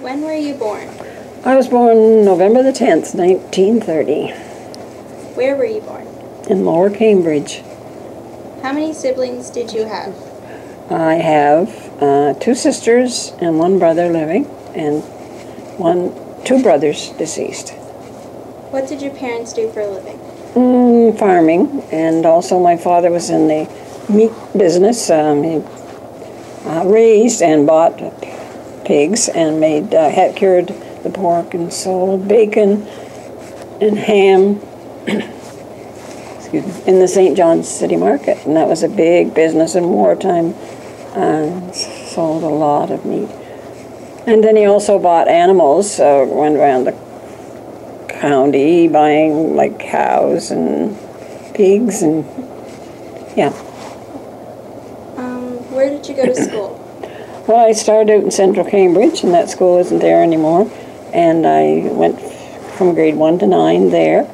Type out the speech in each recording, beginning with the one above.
When were you born? I was born November the 10th, 1930, Where were you born? in Lower Cambridge. How many siblings did you have? I have uh, two sisters and one brother living, and one, two brothers deceased. What did your parents do for a living? Mm, farming, and also my father was in the meat business. Um, he uh, raised and bought pigs and made uh, had cured the pork and sold bacon and ham. in the St. John's City Market, and that was a big business in wartime. And sold a lot of meat. And then he also bought animals. Uh, went around the county buying like cows and pigs and yeah. Um, where did you go to school? Well, I started out in Central Cambridge, and that school isn't there anymore. And I went from grade one to nine there,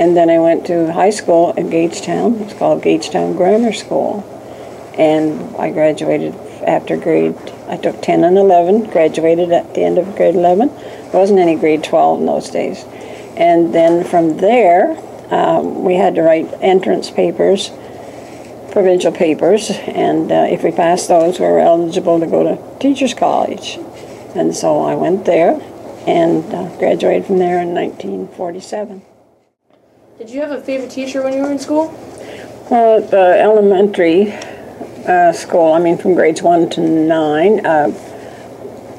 and then I went to high school at Gagetown. It's called Gagetown Grammar School, and I graduated after grade. I took ten and eleven. Graduated at the end of grade eleven. There wasn't any grade twelve in those days, and then from there um, we had to write entrance papers provincial papers, and uh, if we passed those, we were eligible to go to teachers' college. And so I went there and uh, graduated from there in 1947. Did you have a favorite teacher when you were in school? Well, at the elementary uh, school, I mean from grades one to 9, uh,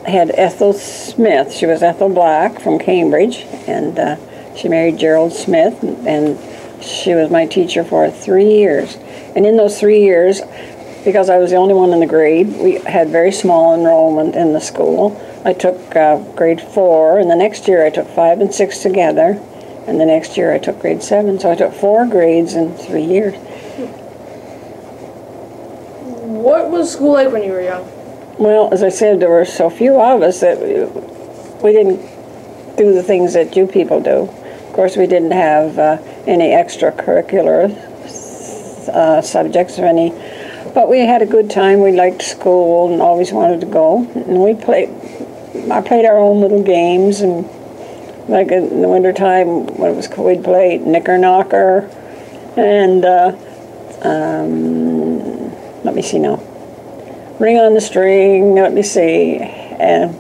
had Ethel Smith. She was Ethel Black from Cambridge, and uh, she married Gerald Smith, and she was my teacher for three years. And in those three years, because I was the only one in the grade, we had very small enrollment in the school. I took uh, grade four, and the next year I took five and six together, and the next year I took grade seven. So I took four grades in three years. What was school like when you were young? Well, as I said, there were so few of us that we, didn't do the things that you people do. Of course, we didn't have uh, any extracurricular uh, subjects or any, but we had a good time. We liked school and always wanted to go. And we played. I played our own little games and like in the wintertime when it was cold, we'd play knicker knocker and uh, um, let me see now ring on the string let me see and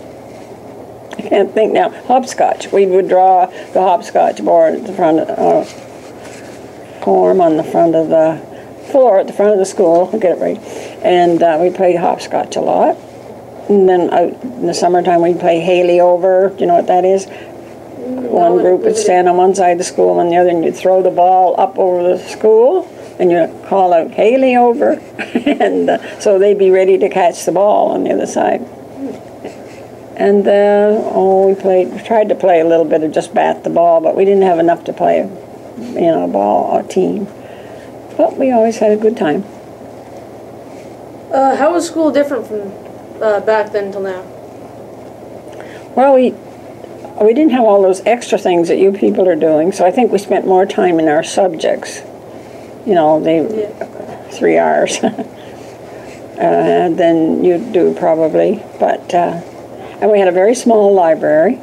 I can't think now hopscotch we would draw the hopscotch board at the front of uh, form on the front of the floor at the front of the school I'll get it right and uh, we played hopscotch a lot and then out in the summertime we'd play Haley over do you know what that is one group would stand on one side of the school and the other, and you'd throw the ball up over the school, and you'd call out Haley over, and uh, so they'd be ready to catch the ball on the other side. And uh, oh, we played, tried to play a little bit of just bat the ball, but we didn't have enough to play, you know, a ball a team. But we always had a good time. Uh, how was school different from uh, back then till now? Well, we we didn't have all those extra things that you people are doing, so I think we spent more time in our subjects. You know, they Yeah. three R's uh, than you do probably. But uh, and we had a very small library,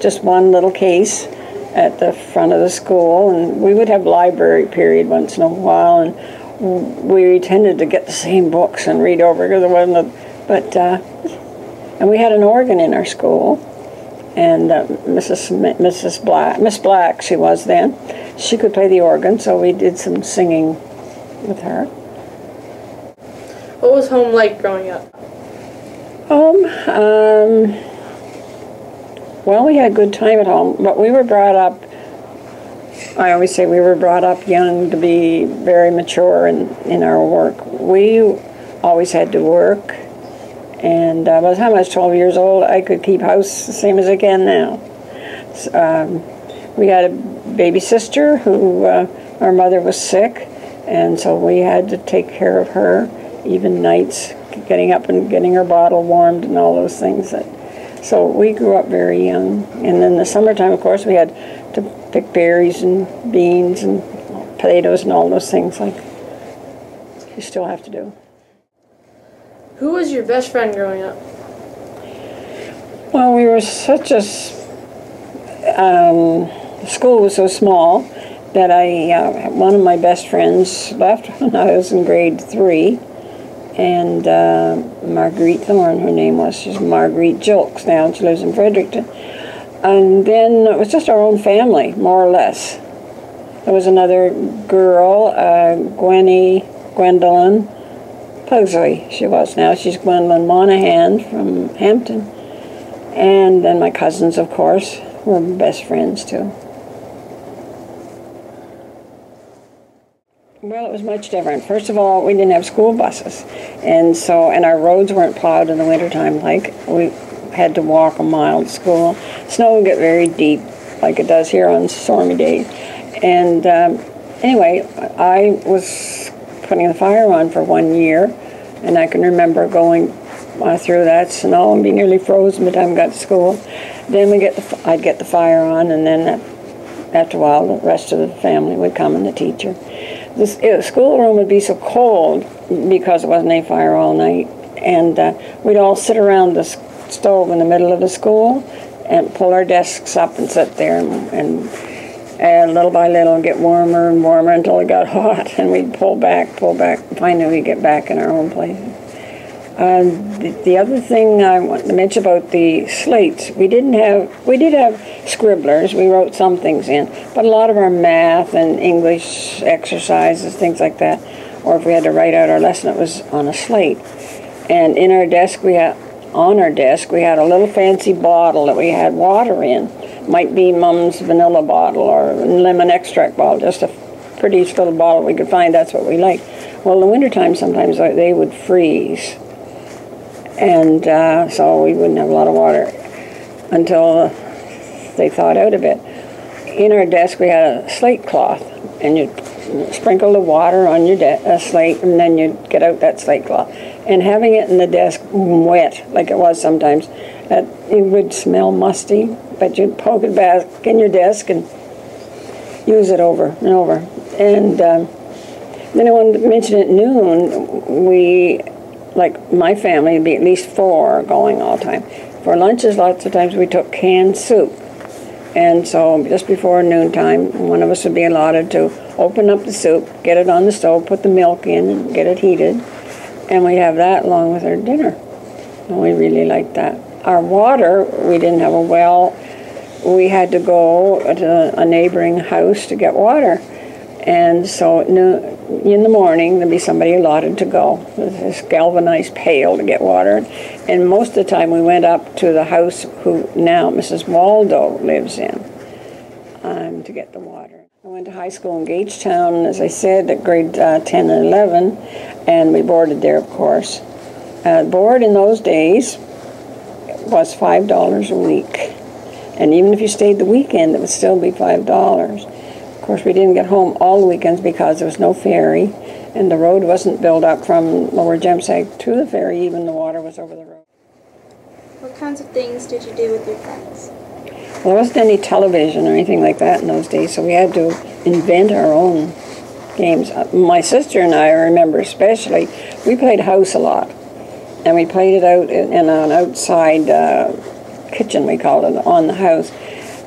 just one little case at the front of the school, and we would have library period once in a while, and we tended to get the same books and read over because there wasn't. A, but uh, and we had an organ in our school and uh, Mrs. Smi- Mrs. Black, Miss Black, she was then. She could play the organ, so we did some singing with her. What was home like growing up? Home, um, well, we had a good time at home, but we were brought up. I always say we were brought up young to be very mature in, in our work. We always had to work, and uh, by the time I was 12 years old, I could keep house the same as I can now. S- Um, we had a baby sister who, uh, our mother was sick, and so we had to take care of her, even nights, getting up and getting her bottle warmed and all those things. That, so we grew up very young. And then the summertime, of course, we had to pick berries and beans and potatoes and all those things like you still have to do. Who was your best friend growing up? Well, we were such a um, school was so small that I uh, one of my best friends left when I was in grade three, and uh, Marguerite Thorne, her name was. She's Marguerite Jolks now. She lives in Fredericton. And then it was just our own family, more or less. There was another girl, uh, Gwenny, Gwendolyn Pugsley, she was now. She's Gwendolyn Monahan from Hampton. And then my cousins, of course, were best friends too. Well, it was much different. First of all, we didn't have school buses. And so, and our roads weren't plowed in the wintertime. Like, we had to walk a mile to school. Snow would get very deep, like it does here on stormy days. And um, anyway, I was putting the fire on for one year, and I can remember going uh, through that snow and be nearly frozen by the time I got to school. Then we get the, I'd get the fire on, and then after a while, the rest of the family would come and the teacher. The uh, schoolroom would be so cold because it wasn't a fire all night, and uh, we'd all sit around the stove in the middle of the school and pull our desks up and sit there and, and and little by little get warmer and warmer until it got hot, and we'd pull back, pull back. Finally, we'd get back in our own place. Uh, the, the other thing I want to mention about the slates, we didn't have, we did have scribblers. We wrote some things in, but a lot of our math and English exercises, things like that, or if we had to write out our lesson, it was on a slate. And in our desk, we had on our desk we had a little fancy bottle that we had water in. Might be Mum's vanilla bottle or lemon extract bottle, just a pretty little bottle we could find. That's what we liked. Well, in the wintertime, sometimes they would freeze, and uh, so we wouldn't have a lot of water until they thawed out a bit. In our desk, we had a slate cloth, and you'd sprinkle the water on your de- uh, slate, and then you'd get out that slate cloth. And having it in the desk wet, like it was sometimes, it would smell musty, but you'd poke it back in your desk and use it over and over. And um, then I wanted to mention at noon, we, like my family, would be at least four going all the time. For lunches, lots of times we took canned soup. And so just before noontime, one of us would be allotted to open up the soup, get it on the stove, put the milk in, and get it heated. And we'd have that along with our dinner. And we really liked that. Our water, we didn't have a well. We had to go to a neighboring house to get water. And so in the morning, there'd be somebody allotted to go with this galvanized pail to get water. And most of the time, we went up to the house who now Mrs. Waldo lives in um, to get the water. I went to high school in Gagetown, as I said, at grade uh, 10 and 11, and we boarded there, of course. Uh, board in those days was $5 a week. And even if you stayed the weekend, it would still be $5. Of course, we didn't get home all the weekends because there was no ferry, and the road wasn't built up from Lower Jemseg to the ferry, even the water was over the road. What kinds of things did you do with your friends? Well, there wasn't any television or anything like that in those days, so we had to invent our own games. Uh, My sister and I, I remember especially, we played house a lot. And we played it out in, in an outside uh, kitchen, we called it, on the house.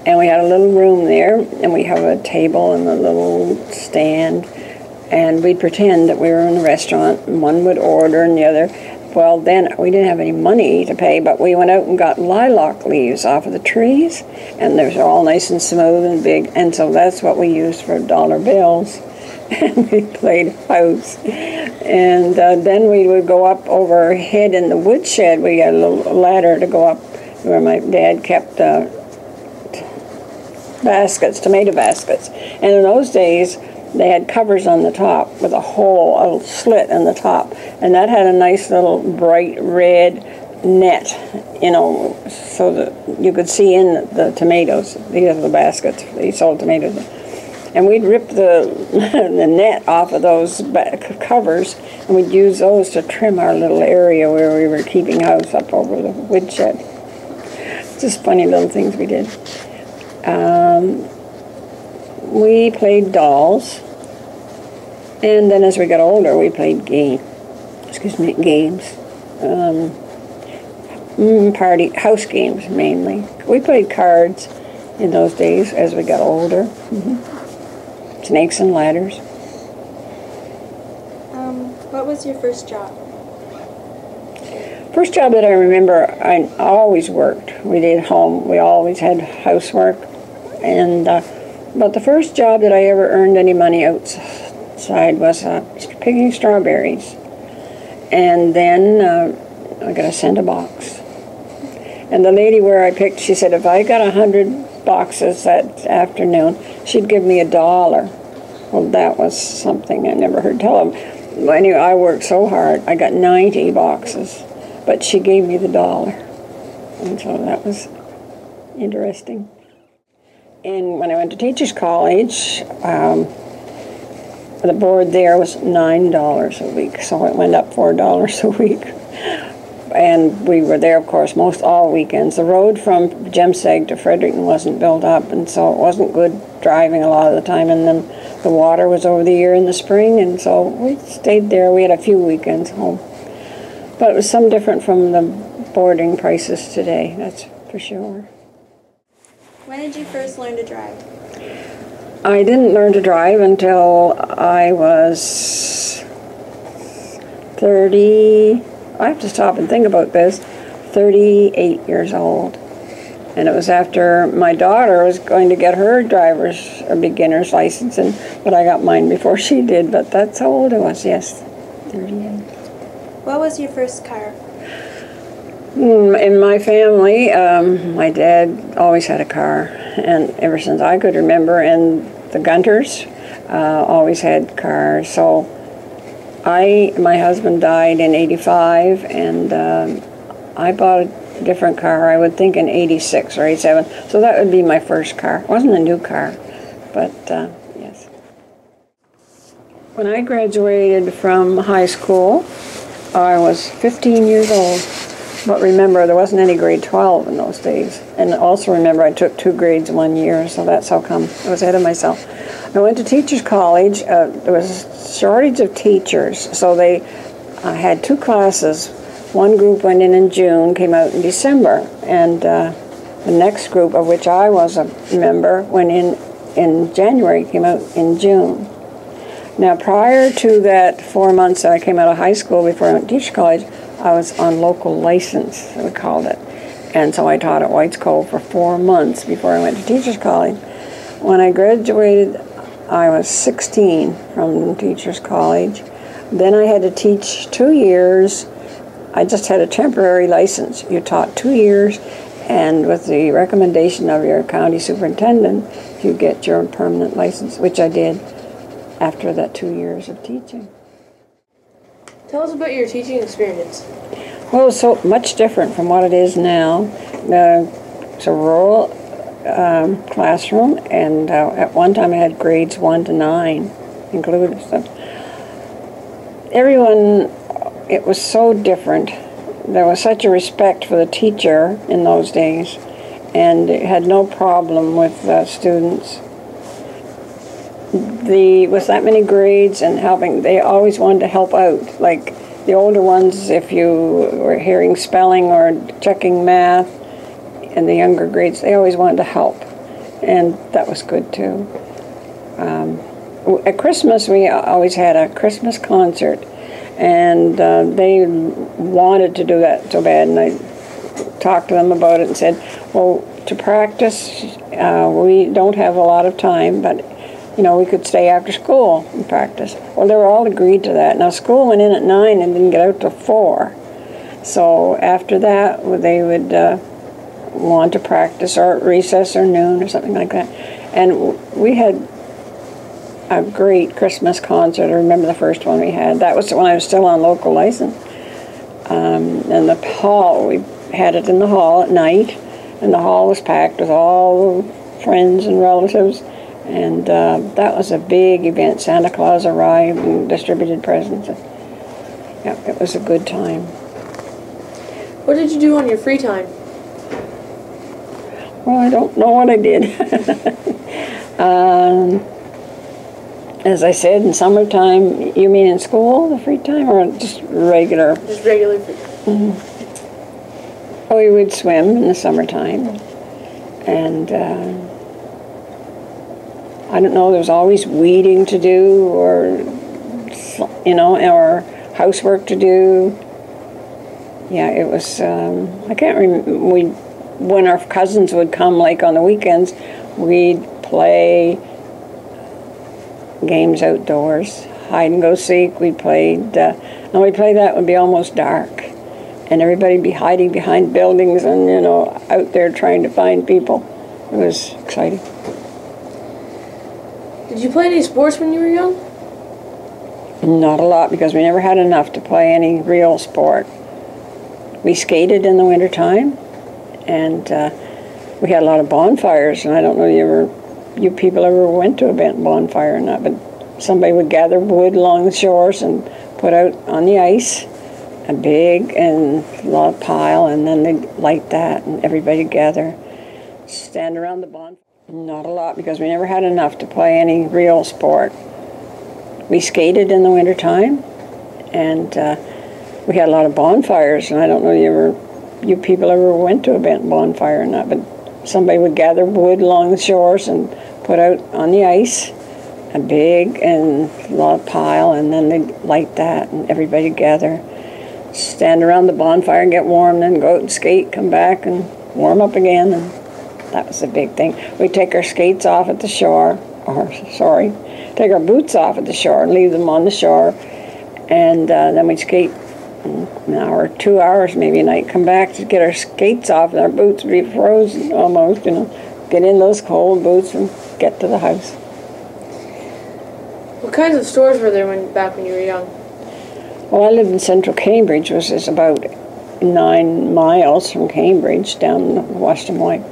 And we had a little room there, and we have a table and a little stand. And we'd pretend that we were in a restaurant, and one would order and the other. Well, then we didn't have any money to pay, but we went out and got lilac leaves off of the trees, and they're all nice and smooth and big. And so that's what we used for dollar bills. And we played house. And uh, then we would go up overhead in the woodshed. We had a little ladder to go up where my dad kept uh, baskets, tomato baskets. And in those days, they had covers on the top with a hole, a little slit in the top. And that had a nice little bright red net, you know, so that you could see in the tomatoes. These are the baskets. They sold tomatoes. And we'd rip the, the net off of those covers, and we'd use those to trim our little area where we were keeping house up over the woodshed. Just funny little things we did. Um, we played dolls, and then as we got older, we played game. Excuse me, games. Um, Mm, party, house games mainly. We played cards in those days as we got older. hmm Snakes and ladders. Um, what was your first job? First job that I remember, I always worked. We did home. We always had housework, and uh, but the first job that I ever earned any money outside was uh, picking strawberries, and then uh, I got a cent a box. And the lady where I picked, she said if I got a hundred boxes that afternoon, she'd give me a dollar. Well, that was something I never heard tell of. Anyway, I worked so hard. I got 90 boxes but she gave me the dollar. And so that was interesting. And when I went to Teachers College, um, the board there was $9 a week, so it went up $4 a week. And we were there, of course, most all weekends. The road from Jemseg to Fredericton wasn't built up, and so it wasn't good driving a lot of the time. And then the water was over the year in the spring, and so we stayed there. We had a few weekends home. But it was some different from the boarding prices today, that's for sure. When did you first learn to drive? I didn't learn to drive until I was 30, I have to stop and think about this, 38 years old. And it was after my daughter was going to get her driver's or beginner's license, and but I got mine before she did. But that's how old I was. Yes, 38. What was your first car? Mm, In my family, um, my dad always had a car, and ever since I could remember, and the Gunters uh, always had cars. So I, my husband died in '85, and um, I bought a different car. I would think in '86 or '87. So that would be my first car. It wasn't a new car, but uh, yes. When I graduated from high school, I was 15 years old. But remember, there wasn't any grade 12 in those days. And also remember, I took two grades one year, so that's how come I was ahead of myself. I went to teachers college. Uh, there was a shortage of teachers, so they uh, had two classes. One group went in in June, came out in December, and uh, the next group, of which I was a member, went in in January, came out in June. Now, prior to that four months that I came out of high school before I went to teacher college, I was on local license, we called it. And so I taught at White's Cove for four months before I went to teacher's college. When I graduated, I was 16 from teacher's college. Then I had to teach two years. I just had a temporary license. You taught two years, and with the recommendation of your county superintendent, you get your permanent license, which I did after that two years of teaching. Tell us about your teaching experience. Well, it's so much different from what it is now. Uh, it's a rural um, classroom, and uh, at one time I had grades one to nine included. So everyone, it was so different. There was such a respect for the teacher in those days, and it had no problem with uh, students the with that many grades and helping they always wanted to help out. Like the older ones if you were hearing spelling or checking math and the younger grades they always wanted to help. And that was good too. Um, at christmas we always had a christmas concert and uh, they wanted to do that so bad and i talked to them about it and said well to practice uh, we don't have a lot of time but you know, we could stay after school and practice. Well, they were all agreed to that. Now, school went in at 9 and didn't get out till 4. So after that, they would uh, want to practice or recess or noon or something like that. And we had a great Christmas concert. I remember the first one we had. That was when I was still on local license. Um, and the hall, we had it in the hall at night, and the hall was packed with all the friends and relatives and uh, that was a big event. Santa Claus arrived and distributed presents. Yeah, it was a good time. What did you do on your free time? Well, I don't know what I did. um, as I said, in summertime, you mean in school, the free time, or just regular? Just regular free time. Oh, we would swim in the summertime. And uh, I don't know, there was always weeding to do or, you know, or housework to do. Yeah, it was, um, I can't remember, we, when our cousins would come, like on the weekends, we'd play games outdoors, hide and go seek. We played, uh, and we played that would be almost dark, and everybody'd be hiding behind buildings and you know out there trying to find people. It was exciting. Did you play any sports when you were young? Not a lot because we never had enough to play any real sport. We skated in the wintertime, and uh, we had a lot of bonfires. And I don't know you ever, you people ever went to a bonfire or not, but somebody would gather wood along the shores and put out on the ice a big and lot pile, and then they'd light that, and everybody gather, stand around the bonfire. Not a lot because we never had enough to play any real sport. We skated in the wintertime, and uh, we had a lot of bonfires. And I don't know you ever, you people ever went to a bonfire or not, but somebody would gather wood along the shores and put out on the ice a big and lot pile, and then they'd light that, and everybody gather, stand around the bonfire and get warm, then go out and skate, come back and warm up again, and that was a big thing. We'd take our skates off at the shore, or sorry, take our boots off at the shore and leave them on the shore, and uh, then we'd skate an hour, two hours maybe a night, come back to get our skates off, and our boots would be frozen almost, you know, get in those cold boots and get to the house. What kinds of stores were there when back when you were young? Well, I lived in central Cambridge, which is about nine miles from Cambridge down Western White.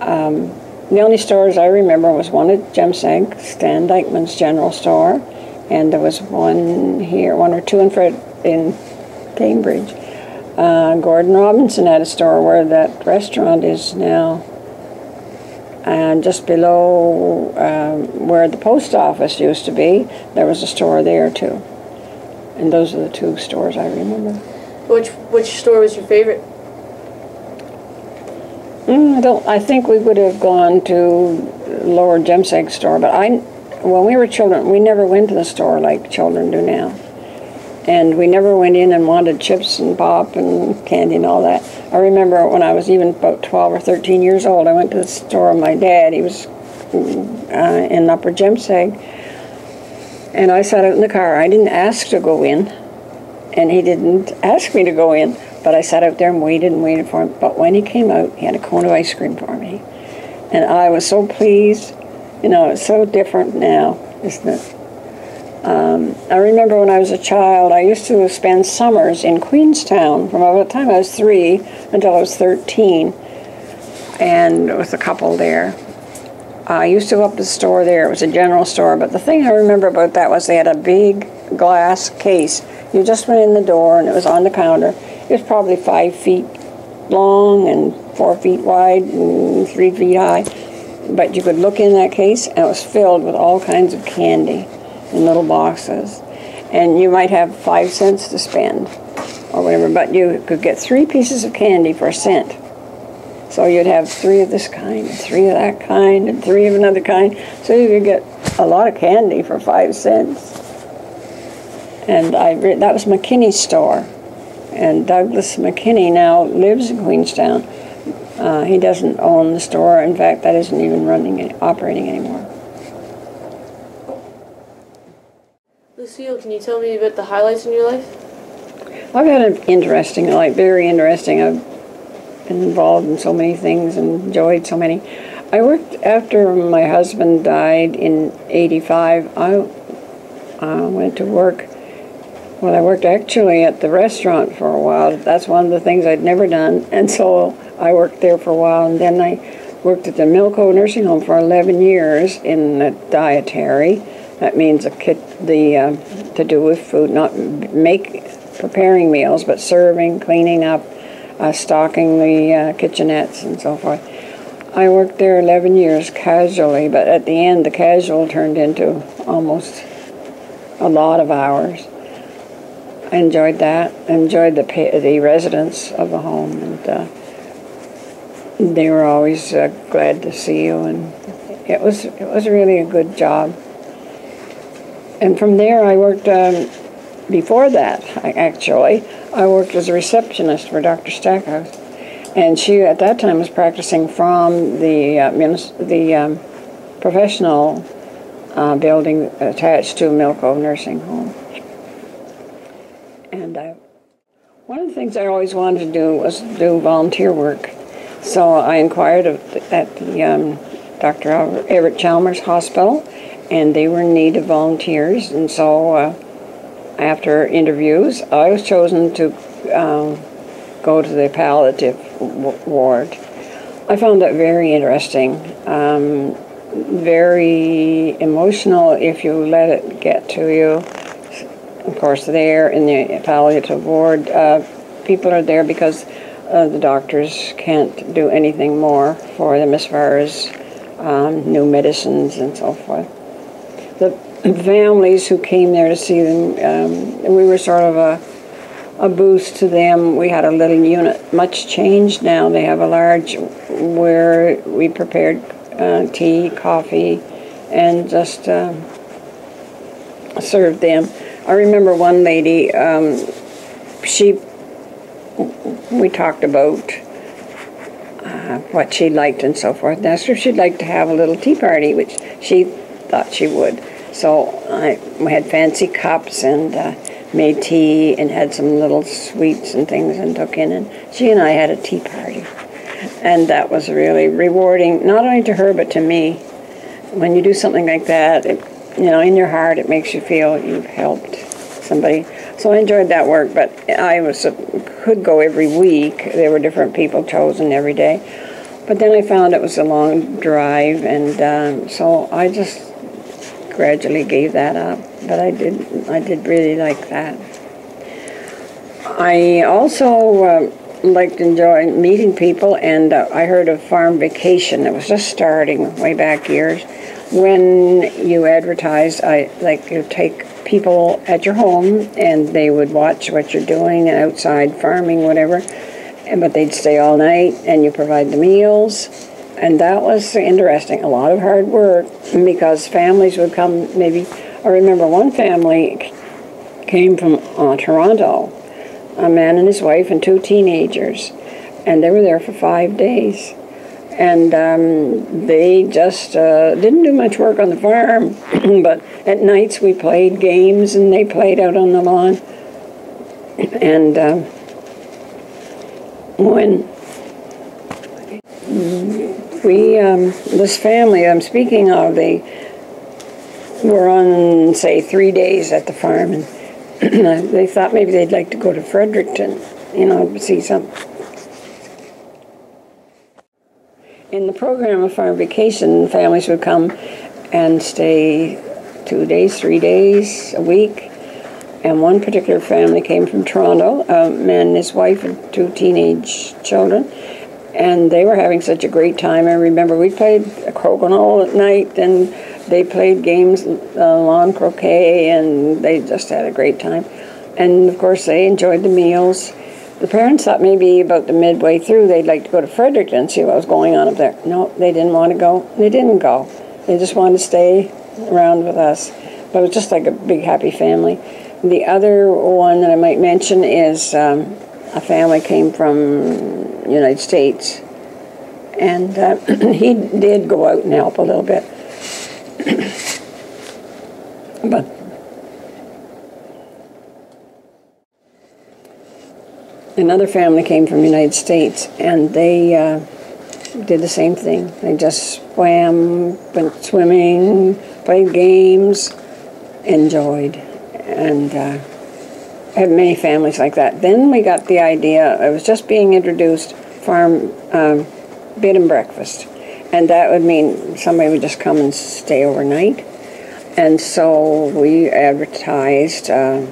Um, the only stores I remember was one at Jemseg, Stan Dykeman's General Store, and there was one here, one or two in Fred in Cambridge. Uh, Gordon Robinson had a store where that restaurant is now and just below um, where the post office used to be, there was a store there too. And those are the two stores I remember. Which which store was your favorite? Mm, I don't. I think we would have gone to Lower Jemseg store, but I, when we were children, we never went to the store like children do now and we never went in and wanted chips and pop and candy and all that. I remember when I was even about 12 or 13 years old, I went to the store with my dad. He was uh, in Upper Jemseg, and I sat out in the car. I didn't ask to go in, and he didn't ask me to go in, but I sat out there and waited and waited for him. But when he came out, he had a cone of ice cream for me, and I was so pleased. You know, it's so different now, isn't it? Um, I remember when I was a child, I used to spend summers in Queenstown from about the time I was three until I was 13, and with a couple there. I used to go up to the store there. It was a general store, but the thing I remember about that was they had a big glass case. You just went in the door, and it was on the counter. It was probably five feet long and four feet wide and three feet high. But you could look in that case, and it was filled with all kinds of candy in little boxes. And you might have five cents to spend or whatever, but you could get three pieces of candy for a cent. So you'd have three of this kind, and three of that kind, and three of another kind. So you could get a lot of candy for five cents. And I that was McKinney's store. And Douglas McKinney now lives in Queenstown. Uh, he doesn't own the store. In fact, that isn't even running, operating anymore. Lucille, can you tell me about the highlights in your life? I've had an interesting life, very interesting. I've been involved in so many things and enjoyed so many. I worked after my husband died in '85. I uh, went to work. Well, I worked actually at the restaurant for a while. That's one of the things I'd never done, and so I worked there for a while. And then I worked at the Mill Cove Nursing Home for 11 years in the dietary that means a kit, the uh, to do with food, not make preparing meals, but serving, cleaning up, uh, stocking the uh, kitchenettes, and so forth. I worked there 11 years casually, but at the end, the casual turned into almost a lot of hours. I enjoyed that. I enjoyed the the residents of the home, and uh, they were always uh, glad to see you, and it was it was really a good job. And from there, I worked. Um, before that, I, actually, I worked as a receptionist for Dr. Stackhouse, and she at that time was practicing from the uh, the um, professional uh, building attached to Mill Cove Nursing Home. And I, one of the things I always wanted to do was do volunteer work. So I inquired of, at the um, Dr. Everett Chalmers Hospital, and they were in need of volunteers. And so uh, after interviews, I was chosen to um, go to the palliative ward. I found that very interesting, um, very emotional if you let it get to you. Of course, there in the palliative ward, uh, people are there because uh, the doctors can't do anything more for them as far as um, new medicines and so forth. The families who came there to see them, um, we were sort of a, a boost to them. We had a little unit, much changed now. They have a large where we prepared uh, tea, coffee, and just um, served them. I remember one lady, um, she, we talked about uh, what she liked and so forth. And asked her if she'd like to have a little tea party, which she thought she would. So I we had fancy cups and uh, made tea and had some little sweets and things and took in. And she and I had a tea party. And that was really rewarding, not only to her, but to me. When you do something like that, it, you know, in your heart, it makes you feel you've helped somebody. So I enjoyed that work, but I was could go every week. There were different people chosen every day. But then I found it was a long drive, and um, so I just gradually gave that up. But I did, I did really like that. I also uh, liked enjoying meeting people, and uh, I heard of Farm Vacation that was just starting way back years. When you advertised, I like you take people at your home, and they would watch what you're doing outside farming, whatever. And but they'd stay all night, and you provide the meals, and that was interesting. A lot of hard work because families would come. Maybe I remember one family came from uh, Toronto, a man and his wife and two teenagers, and they were there for five days. And um, they just uh, didn't do much work on the farm, but at nights we played games and they played out on the lawn. And um, when we, um, this family I'm speaking of, they were on, say, three days at the farm, and they thought maybe they'd like to go to Fredericton, you know, see some. In the program of farm vacation, families would come and stay two days, three days, a week. And one particular family came from Toronto, a man his wife and two teenage children. And they were having such a great time. I remember we played crokinole at night and they played games, uh, lawn croquet, and they just had a great time. And of course, they enjoyed the meals. The parents thought maybe about the midway through they'd like to go to Fredericton and see what was going on up there. No, they didn't want to go. They didn't go. They just wanted to stay around with us. But it was just like a big happy family. The other one that I might mention is um, a family came from United States, and uh, he did go out and help a little bit. but another family came from the United States, and they uh, did the same thing. They just swam, went swimming, played games, enjoyed, and uh, had many families like that. Then we got the idea. It was just being introduced, farm um, bed and breakfast, and that would mean somebody would just come and stay overnight. And so we advertised. Uh,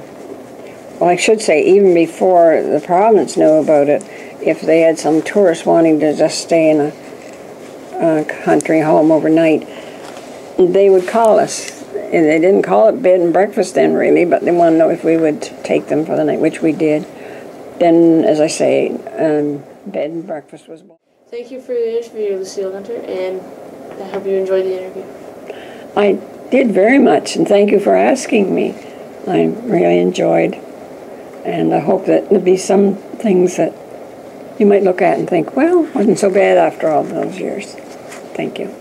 well, I should say, even before the province knew about it, if they had some tourists wanting to just stay in a, a country home overnight, they would call us and they didn't call it bed and breakfast then really, but they wanted to know if we would take them for the night, which we did. Then, as I say, um, bed and breakfast was. Thank you for the interview, Lucille Gunter, and I hope you enjoyed the interview. I did very much, and thank you for asking me. I really enjoyed, and I hope that there'll be some things that you might look at and think, well, wasn't so bad after all those years. Thank you.